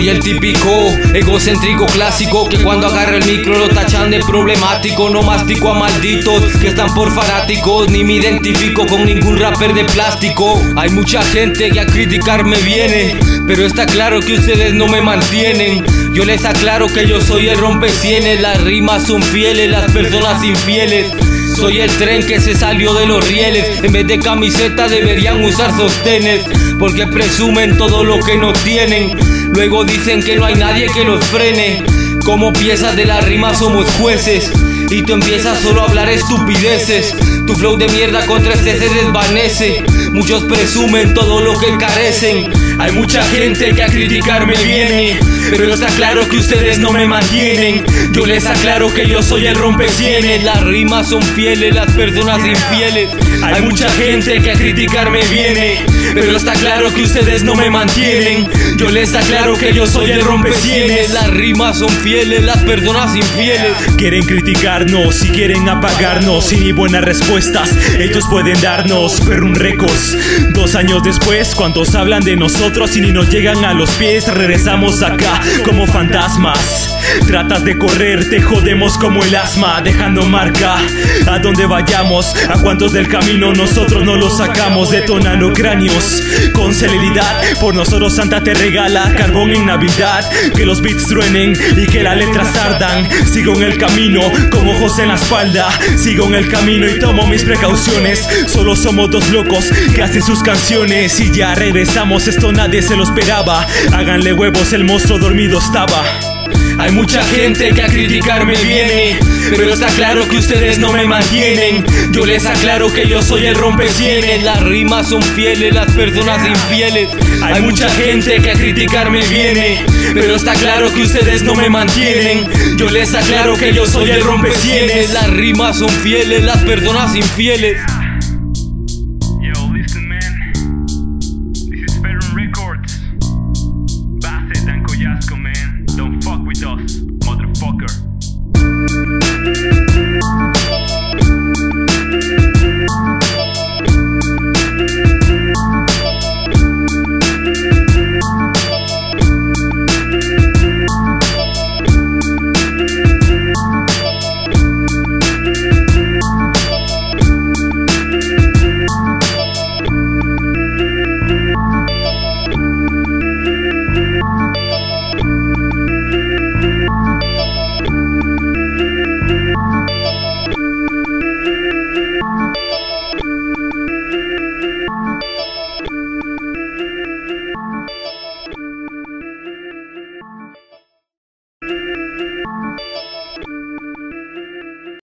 Soy el típico egocéntrico clásico que cuando agarra el micro lo tachan de problemático. No mastico a malditos que están por fanáticos, ni me identifico con ningún rapper de plástico. Hay mucha gente que a criticarme viene, pero está claro que ustedes no me mantienen. Yo les aclaro que yo soy el rompecienes, las rimas son fieles, las personas infieles. Soy el tren que se salió de los rieles. En vez de camiseta deberían usar sostenes. Porque presumen todo lo que no tienen. Luego dicen que no hay nadie que los frene. Como piezas de la rima somos jueces. Y tú empiezas solo a hablar estupideces. Tu flow de mierda contra este se desvanece. Muchos presumen todo lo que carecen. Hay mucha gente que a criticarme viene. Pero está claro que ustedes no me mantienen. Yo les aclaro que yo soy el rompecienes. Las rimas son fieles, las personas infieles. Hay mucha gente que a criticarme viene. Pero está claro que ustedes no me mantienen. Yo les aclaro que yo soy el rompecienes. Las rimas son fieles, las personas infieles. Quieren criticarnos y quieren apagarnos. Sin ni buenas respuestas, ellos pueden darnos. un Records. Dos años después, cuantos hablan de nosotros y ni nos llegan a los pies, regresamos acá como fantasmas. Tratas de correr, te jodemos como el asma, dejando marca a donde vayamos. A cuantos del camino nosotros no los sacamos, detonando cráneos con celeridad. Por nosotros Santa te regala carbón en Navidad. Que los beats truenen y que las letras ardan. Sigo en el camino con ojos en la espalda. Sigo en el camino y tomo mis precauciones. Solo somos dos locos que hacen sus canciones y ya regresamos. Esto nadie se lo esperaba. Háganle huevos, el monstruo dormido estaba. Hay mucha gente que a criticarme viene, pero está claro que ustedes no me mantienen. Yo les aclaro que yo soy el rompecienes. Las rimas son fieles, las personas infieles. Hay mucha gente que a criticarme viene, pero está claro que ustedes no me mantienen. Yo les aclaro que yo soy el rompecienes. Las rimas son fieles, las personas infieles. Records. And man. with us, motherfucker.